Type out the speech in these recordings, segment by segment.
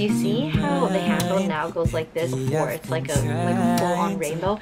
Do you see how the handle now goes like this before it's like a like a full-on rainbow?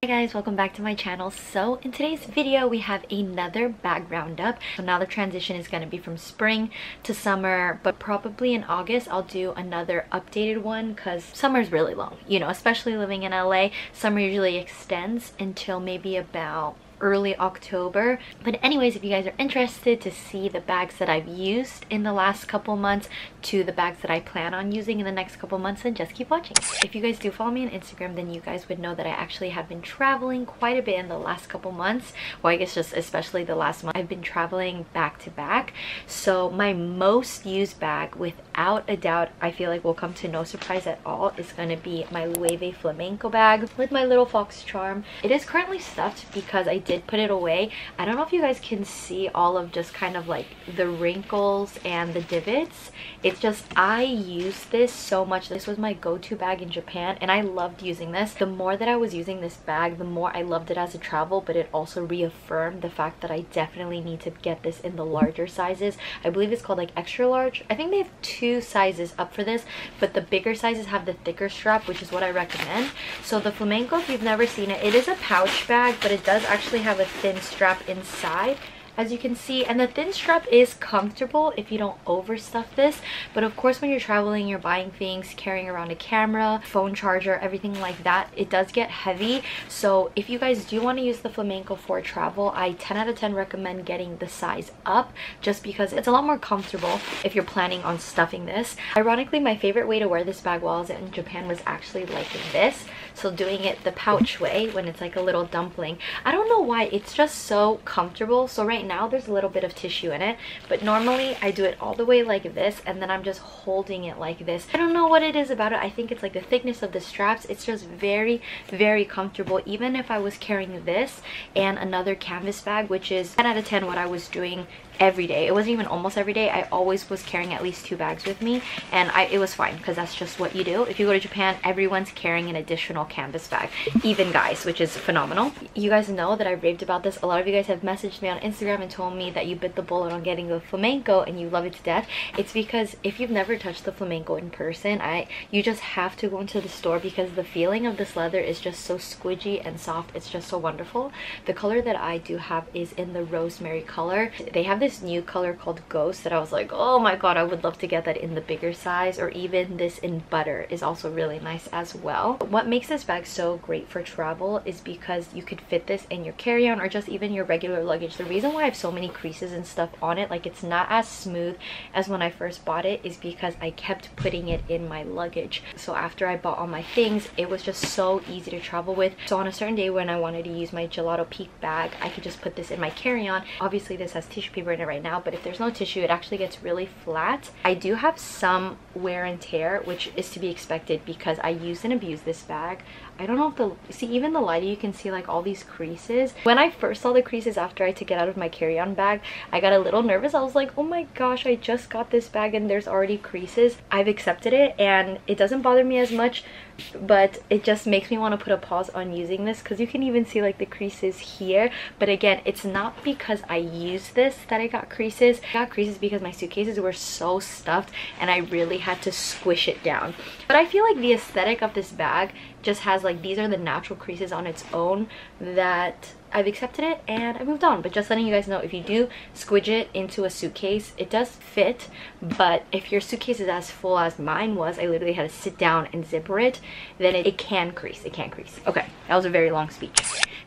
Hey guys, welcome back to my channel. So in today's video, we have another bag roundup. So now the transition is going to be from spring to summer, but probably in August, I'll do another updated one because summer is really long. You know, especially living in LA, summer usually extends until maybe about early October. But anyways, if you guys are interested to see the bags that I've used in the last couple months to the bags that I plan on using in the next couple months, then just keep watching. If you guys do follow me on Instagram, then you guys would know that I actually have been traveling quite a bit in the last couple months. Well, I guess just especially the last month. I've been traveling back to back. So my most used bag, without a doubt, I feel like will come to no surprise at all, is going to be my Loewe Flamenco bag with my little fox charm. It is currently stuffed because I did put it away. I don't know if you guys can see all of just kind of like the wrinkles and the divots. It's just, I use this so much. This was my go-to bag in Japan and I loved using this. The more that I was using this bag, the more I loved it as a travel, but it also reaffirmed the fact that I definitely need to get this in the larger sizes. I believe it's called like extra large. I think they have two sizes up for this, but the bigger sizes have the thicker strap, which is what I recommend. So the flamenco, if you've never seen it, it is a pouch bag, but it does actually have a thin strap inside as you can see and the thin strap is comfortable if you don't overstuff this but of course when you're traveling you're buying things carrying around a camera phone charger everything like that it does get heavy. So if you guys do want to use the flamenco for travel i 10 out of 10 recommend getting the size up just because it's a lot more comfortable if you're planning on stuffing this. Ironically my favorite way to wear this bag while i was in japan was actually like this so doing it the pouch way when it's like a little dumpling. I don't know why it's just so comfortable. So right now there's a little bit of tissue in it but normally I do it all the way like this and then I'm just holding it like this. I don't know what it is about it. I think it's like the thickness of the straps. It's just very very comfortable even if I was carrying this and another canvas bag which is 10 out of 10 what I was doing every day. It wasn't even almost every day. I always was carrying at least two bags with me and I, it was fine because that's just what you do. If you go to Japan, everyone's carrying an additional canvas bag, even guys, which is phenomenal. You guys know that I raved about this. A lot of you guys have messaged me on Instagram and told me that you bit the bullet on getting the flamenco and you love it to death. It's because if you've never touched the flamenco in person, I you just have to go into the store because the feeling of this leather is just so squidgy and soft. It's just so wonderful. The color that I do have is in the rosemary color. They have this this new color called Ghost that I was like, oh my god, I would love to get that in the bigger size or even this in butter is also really nice as well. What makes this bag so great for travel is because you could fit this in your carry-on or just even your regular luggage. The reason why I have so many creases and stuff on it, like it's not as smooth as when I first bought it is because I kept putting it in my luggage. So after I bought all my things, it was just so easy to travel with. So on a certain day when I wanted to use my Gelato Pique bag, I could just put this in my carry-on. Obviously this has tissue paper it right now but if there's no tissue it actually gets really flat. I do have some wear and tear which is to be expected because i use and abuse this bag. I don't know if the see even the lighting you can see like all these creases. When I first saw the creases after I took it out of my carry-on bag I got a little nervous. I was like oh my gosh I just got this bag and there's already creases. I've accepted it and it doesn't bother me as much but it just makes me want to put a pause on using this because you can even see like the creases here. But again it's not because I use this that I got creases. I got creases because my suitcases were so stuffed and I really had to squish it down. But I feel like the aesthetic of this bag just has like these are the natural creases on its own that I've accepted it and I moved on. But just letting you guys know, if you do squidge it into a suitcase, it does fit. But if your suitcase is as full as mine was, I literally had to sit down and zipper it, then it, it can crease. It can crease. Okay, that was a very long speech.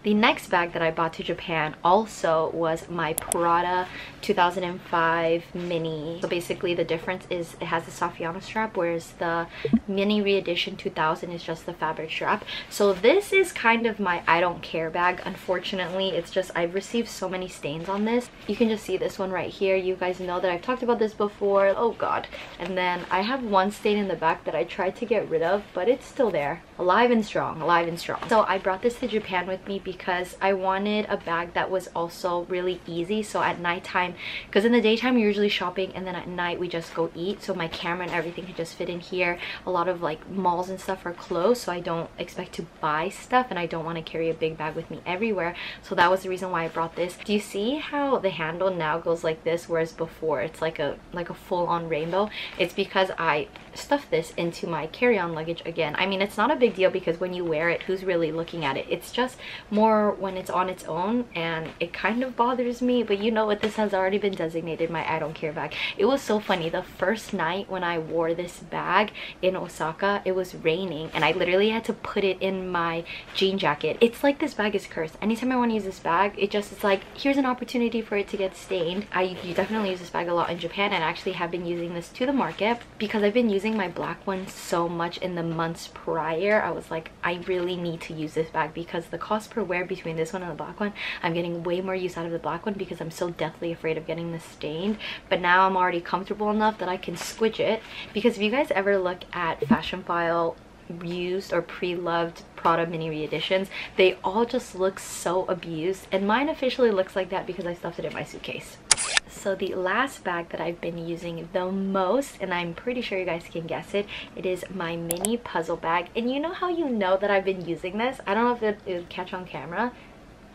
The next bag that I bought to Japan also was my Prada 2005 mini. So basically the difference is it has the Saffiano strap whereas the mini re-edition 2000 is just the fabric strap. So this is kind of my I don't care bag. Unfortunately, it's just I've received so many stains on this. You can just see this one right here. You guys know that I've talked about this before. Oh god. And then I have one stain in the back that I tried to get rid of, but it's still there. Alive and strong, alive and strong. So I brought this to Japan with me because I wanted a bag that was also really easy so at nighttime because in the daytime you're usually shopping and then at night we just go eat so my camera and everything can just fit in here a lot of like malls and stuff are closed so I don't expect to buy stuff and I don't want to carry a big bag with me everywhere so that was the reason why I brought this. Do you see how the handle now goes like this whereas before it's like a like a full-on rainbow? It's because I stuffed this into my carry-on luggage again. I mean it's not a big deal because when you wear it who's really looking at it? It's just more when it's on its own and it kind of bothers me but you know what? This has already been designated my I don't care bag. It was so funny. The first night when I wore this bag in Osaka it was raining and I literally had to put it in my jean jacket. It's like this bag is cursed. Anytime I want to use this bag it just is like here's an opportunity for it to get stained. I definitely use this bag a lot in Japan and actually have been using this to the market because I've been using my black one so much in the months prior. I was like I really need to use this bag because the cost per wear between this one and the black one I'm getting way more use out of the black one because I'm so deathly afraid of getting this stained. But now I'm already comfortable enough that I can squidge it because if you guys ever look at Fashionphile used or pre-loved Prada mini re-editions they all just look so abused and mine officially looks like that because I stuffed it in my suitcase. So the last bag that I've been using the most and I'm pretty sure you guys can guess it it is my mini puzzle bag. And you know how you know that I've been using this? I don't know if it, would catch on camera.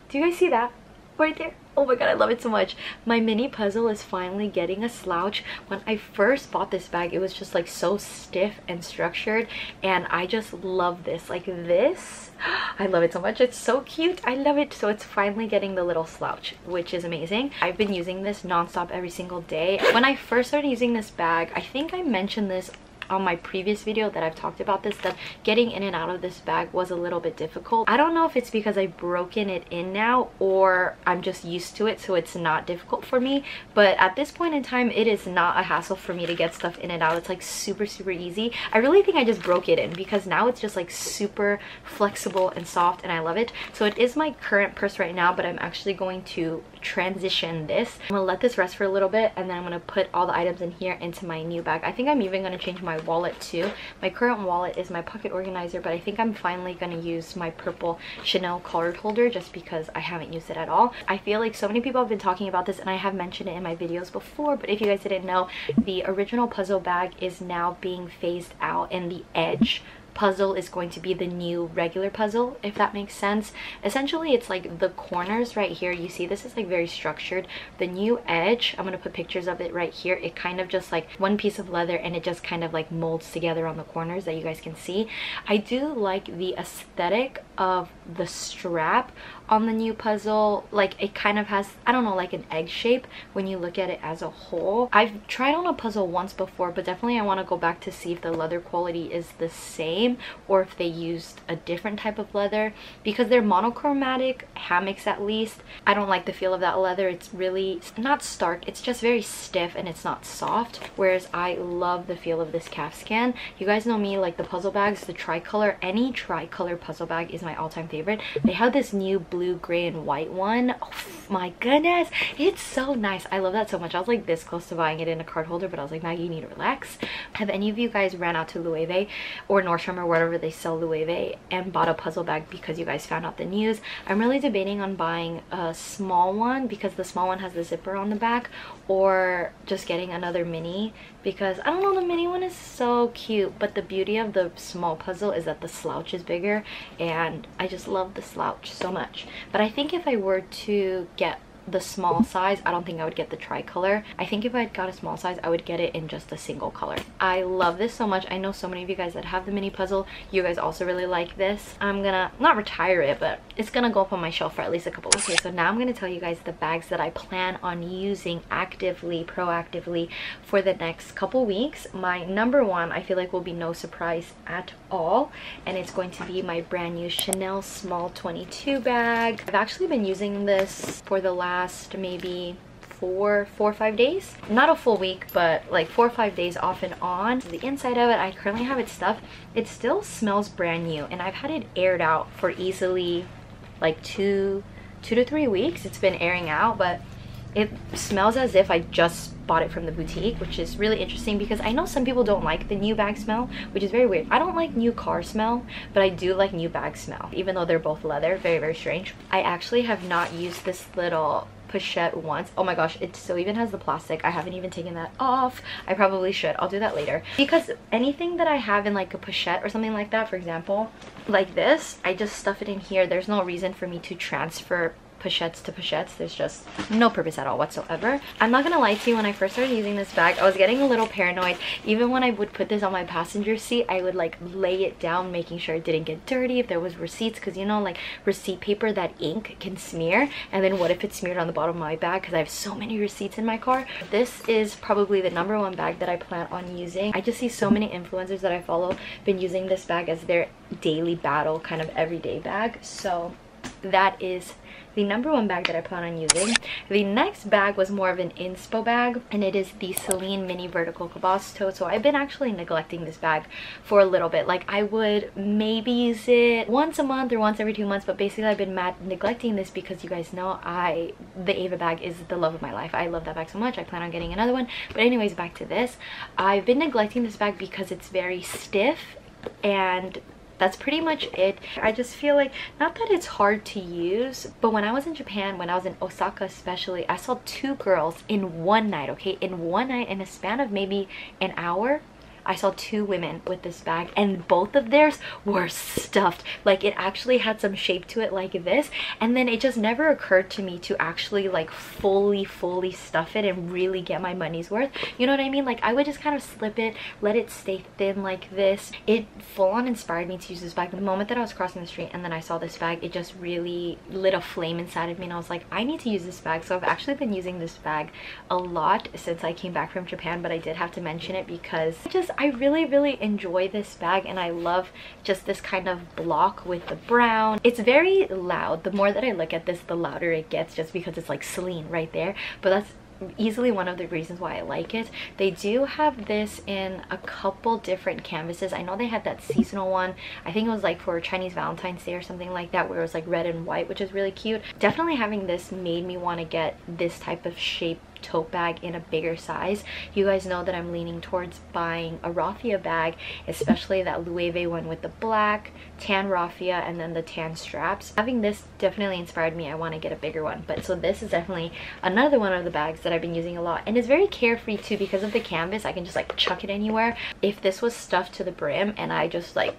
Do you guys see that right there. Oh my god i love it so much. My mini puzzle is finally getting a slouch. When i first bought this bag it was just like so stiff and structured and i just love this. Like this i love it so much. It's so cute. I love it. So it's finally getting the little slouch which is amazing. I've been using this non-stop every single day. When i first started using this bag i think i mentioned this on my previous video that I've talked about this that getting in and out of this bag was a little bit difficult. I don't know if it's because I've broken it in now or I'm just used to it so it's not difficult for me but at this point in time it is not a hassle for me to get stuff in and out. It's like super super easy. I really think I just broke it in because now it's just like super flexible and soft and I love it. So it is my current purse right now but I'm actually going to transition this. I'm gonna let this rest for a little bit and then I'm gonna put all the items in here into my new bag. I think I'm even gonna change my wallet too. My current wallet is my pocket organizer, but I think I'm finally gonna use my purple Chanel card holder just because I haven't used it at all. I feel like so many people have been talking about this and I have mentioned it in my videos before, but if you guys didn't know, the original puzzle bag is now being phased out and the edge puzzle is going to be the new regular puzzle if that makes sense. Essentially it's like the corners right here. You see this is like very structured. The new edge i'm gonna put pictures of it right here. It kind of just like one piece of leather and it just kind of like molds together on the corners that you guys can see. I do like the aesthetic of the strap on the new puzzle like it kind of has i don't know like an egg shape when you look at it as a whole. I've tried on a puzzle once before but definitely i want to go back to see if the leather quality is the same or if they used a different type of leather. Because they're monochromatic hammocks at least i don't like the feel of that leather. It's really not stark it's just very stiff and it's not soft whereas i love the feel of this Calfskin you guys know me like the puzzle bags the tricolor any tricolor puzzle bag is my all-time favorite. They have this new blue gray and white one. Oh my goodness. It's so nice. I love that so much. I was like this close to buying it in a card holder but i was like maggie you need to relax. Have any of you guys ran out to loewe or nordstrom or wherever they sell loewe and bought a puzzle bag because you guys found out the news? I'm really debating on buying a small one because the small one has the zipper on the back or just getting another mini because I don't know the mini one is so cute but the beauty of the small puzzle is that the slouch is bigger and I just love the slouch so much. But I think if I were to get the small size i don't think i would get the tricolor. I think if i got a small size i would get it in just a single color. I love this so much. I know so many of you guys that have the mini puzzle. You guys also really like this. I'm gonna not retire it but it's gonna go up on my shelf for at least a couple okay so now i'm gonna tell you guys the bags that i plan on using actively proactively for the next couple weeks. My number one i feel like will be no surprise at all and it's going to be my brand new chanel small 22 bag. I've actually been using this for the last last maybe four four or five days. Not a full week but like four or five days off and on. The inside of it i currently have it stuffed. It still smells brand new and i've had it aired out for easily like two two to three weeks. It's been airing out but it smells as if I just bought it from the boutique which is really interesting because I know some people don't like the new bag smell which is very weird. I don't like new car smell but I do like new bag smell. Even though they're both leather very very strange. I actually have not used this little pochette once. Oh my gosh it still even has the plastic. I haven't even taken that off. I probably should. I'll do that later. Because anything that i have in like a pochette or something like that for example like this i just stuff it in here. There's no reason for me to transfer pochettes to pochettes. There's just no purpose at all whatsoever. I'm not gonna lie to you, when I first started using this bag, I was getting a little paranoid. Even when I would put this on my passenger seat, I would like lay it down, making sure it didn't get dirty, if there was receipts, because you know, like receipt paper, that ink can smear. And then what if it's smeared on the bottom of my bag? Because I have so many receipts in my car. This is probably the number one bag that I plan on using. I just see so many influencers that I follow been using this bag as their daily battle kind of everyday bag. So that is the number one bag that I plan on using. The next bag was more of an inspo bag and it is the Celine Mini Vertical Cabas Tote. So I've been actually neglecting this bag for a little bit. Like I would maybe use it once a month or once every two months but basically I've been mad neglecting this because you guys know I the Ava bag is the love of my life. I love that bag so much. I plan on getting another one. But anyways back to this. I've been neglecting this bag because it's very stiff and that's pretty much it. I just feel like not that it's hard to use but when i was in japan when i was in osaka especially i saw two girls in one night okay? In one night in a span of maybe an hour I saw two women with this bag and both of theirs were stuffed. Like it actually had some shape to it like this. And then it just never occurred to me to actually like fully, fully stuff it and really get my money's worth. You know what I mean? Like I would just kind of slip it, let it stay thin like this. It full on inspired me to use this bag. The moment that I was crossing the street and then I saw this bag, it just really lit a flame inside of me and I was like, I need to use this bag. So I've actually been using this bag a lot since I came back from Japan, but I did have to mention it because just I really, really enjoy this bag and I love just this kind of block with the brown. It's very loud. The more that I look at this, the louder it gets just because it's like Celine right there. But that's easily one of the reasons why I like it. They do have this in a couple different canvases. I know they had that seasonal one. I think it was like for Chinese Valentine's Day or something like that where it was like red and white, which is really cute. Definitely having this made me want to get this type of shape tote bag in a bigger size. You guys know that I'm leaning towards buying a raffia bag, especially that Loewe one with the black, tan raffia, and then the tan straps. Having this definitely inspired me. I want to get a bigger one. But so this is definitely another one of the bags that I've been using a lot. And it's very carefree too because of the canvas. I can just like chuck it anywhere. If this was stuffed to the brim and I just like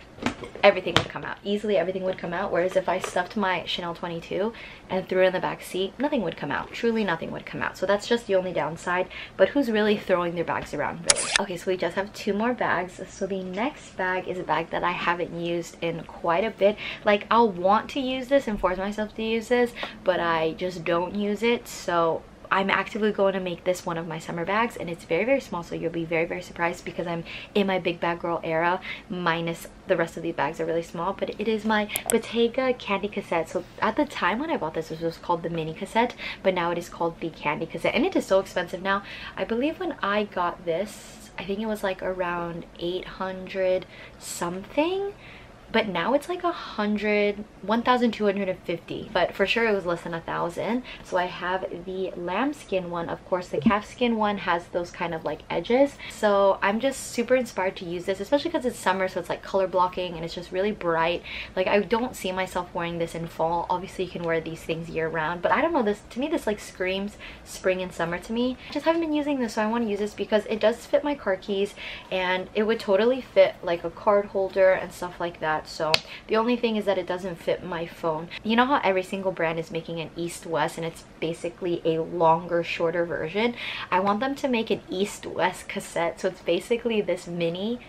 everything would come out. Easily everything would come out whereas if i stuffed my chanel 22 and threw it in the back seat nothing would come out. Truly nothing would come out. So that's just the only downside. But who's really throwing their bags around really? Okay so we just have two more bags. So the next bag is a bag that i haven't used in quite a bit. Like i'll want to use this and force myself to use this but i just don't use it. So I'm actively going to make this one of my summer bags and it's very very small so you'll be very very surprised because I'm in my big bag girl era minus the rest of these bags are really small but it is my Bottega candy cassette. So at the time when I bought this it was called the mini cassette but now it is called the candy cassette and it is so expensive. Now I believe when I got this I think it was like around 800 something but now it's like a hundred 1250 but for sure it was less than a thousand. So i have the lambskin one. Of course the calfskin one has those kind of like edges. So i'm just super inspired to use this especially because it's summer so it's like color blocking and it's just really bright. Like i don't see myself wearing this in fall. Obviously you can wear these things year round but i don't know this to me this like screams spring and summer to me. I just haven't been using this so i want to use this because it does fit my car keys and it would totally fit like a card holder and stuff like that so the only thing is that it doesn't fit my phone. You know how every single brand is making an east-west and it's basically a longer shorter version? I want them to make an east-west cassette. So it's basically this mini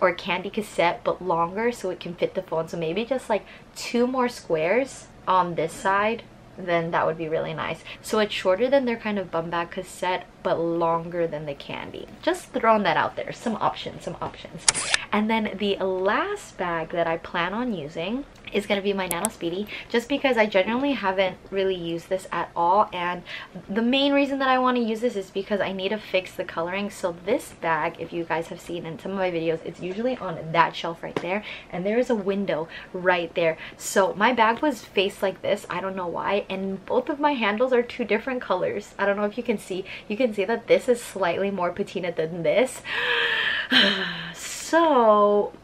or candy cassette but longer so it can fit the phone. So maybe just like two more squares on this side then that would be really nice. So it's shorter than their kind of bum bag cassette but longer than the candy. Just throwing that out there. Some options, some options. And then the last bag that I plan on using is going to be my Nano Speedy just because I genuinely haven't really used this at all. And the main reason that I want to use this is because I need to fix the coloring. So this bag if you guys have seen in some of my videos it's usually on that shelf right there. And there is a window right there. So my bag was faced like this. I don't know why. And both of my handles are two different colors. I don't know if you can see. You can that this is slightly more patina than this. So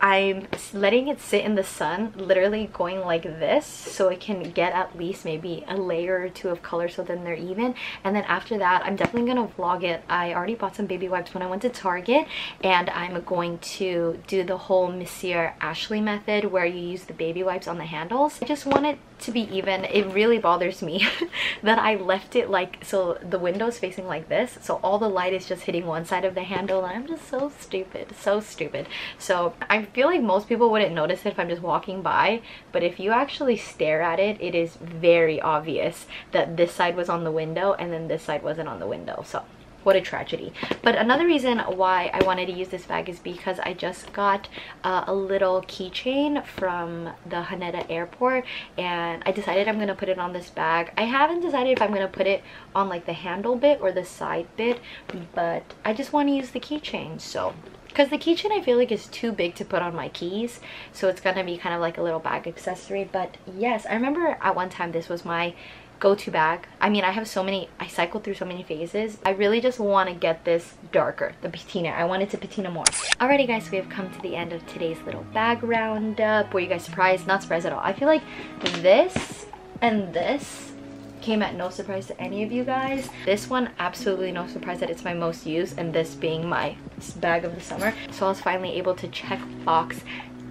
I'm letting it sit in the sun literally going like this so it can get at least maybe a layer or two of color so then they're even. And then after that I'm definitely gonna vlog it. I already bought some baby wipes when I went to Target and I'm going to do the whole Messire Ashley method where you use the baby wipes on the handles. I just want it to be even. It really bothers me that I left it like so the window is facing like this so all the light is just hitting one side of the handle and I'm just so stupid so stupid so I feel like most people wouldn't notice it if I'm just walking by, but if you actually stare at it, it is very obvious that this side was on the window and then this side wasn't on the window. So what a tragedy. But another reason why i wanted to use this bag is because i just got uh, a little keychain from the haneda airport and i decided i'm gonna put it on this bag. I haven't decided if i'm gonna put it on like the handle bit or the side bit but i just want to use the keychain so because the keychain I feel like is too big to put on my keys so it's gonna be kind of like a little bag accessory but yes I remember at one time this was my go-to bag. I mean I have so many I cycled through so many phases. I really just want to get this darker the patina. I want it to patina more. Alrighty guys we have come to the end of today's little bag roundup. Were you guys surprised? Not surprised at all. I feel like this and this came at no surprise to any of you guys. This one, absolutely no surprise that it's my most used and this being my bag of the summer. So I was finally able to check box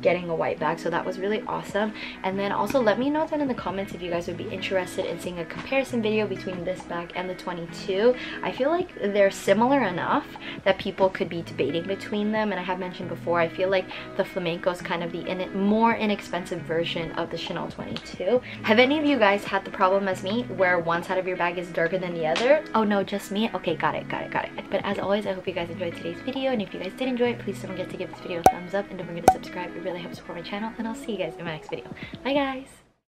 getting a white bag so that was really awesome. And then also let me know down in the comments if you guys would be interested in seeing a comparison video between this bag and the 22 i feel like they're similar enough that people could be debating between them and i have mentioned before i feel like the flamenco is kind of the in more inexpensive version of the chanel 22 have any of you guys had the problem as me where one side of your bag is darker than the other? Oh no just me? Okay got it got it got it. But as always i hope you guys enjoyed today's video and if you guys did enjoy it please don't forget to give this video a thumbs up and don't forget to subscribe. It really helps support my channel and I'll see you guys in my next video. Bye guys!